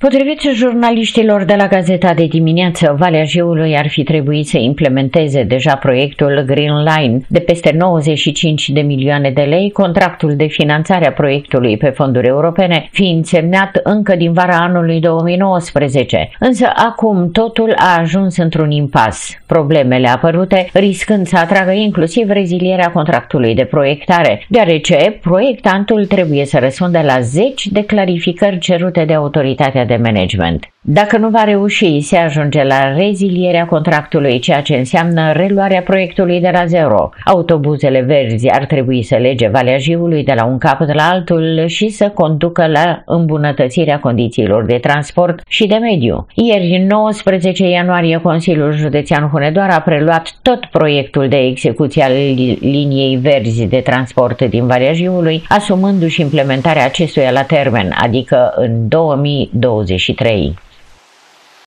Potrivit jurnaliștilor de la Gazeta de dimineață, Valea Jiului ar fi trebuit să implementeze deja proiectul Green Line de peste 95 de milioane de lei, contractul de finanțare a proiectului pe fonduri europene fiind semnat încă din vara anului 2019. Însă acum totul a ajuns într-un impas. Problemele apărute riscând să atragă inclusiv rezilierea contractului de proiectare, deoarece proiectantul trebuie să răspundă la zeci de clarificări cerute de autoritatea de management. Dacă nu va reuși, se ajunge la rezilierea contractului, ceea ce înseamnă reluarea proiectului de la zero. Autobuzele verzi ar trebui să lege Valea Jiului de la un capăt la altul și să conducă la îmbunătățirea condițiilor de transport și de mediu. Ieri, 19 ianuarie, Consiliul Județean Hunedoara a preluat tot proiectul de execuție al liniei verzi de transport din Valea Jiului, asumându-și implementarea acestuia la termen, adică în 2023.